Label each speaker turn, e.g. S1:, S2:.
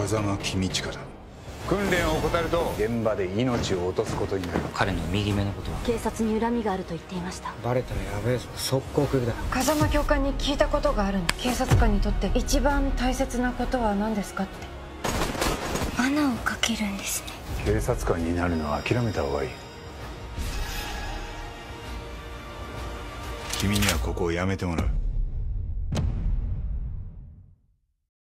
S1: 風間公親だ。
S2: 訓練を怠ると現場で命を落とすことになる。
S3: 彼の右目のことは？
S4: 警察に恨みがあると言っていました。
S5: バレたらやべえぞ。速攻クビだ。
S6: 風間教官に聞いたことがあるの。警察官にとって一番大切なことは何ですかって。
S4: 罠をかけるんですね。
S2: 警察官になるのは諦めた方がいい。
S1: 君にはここを辞めてもらう。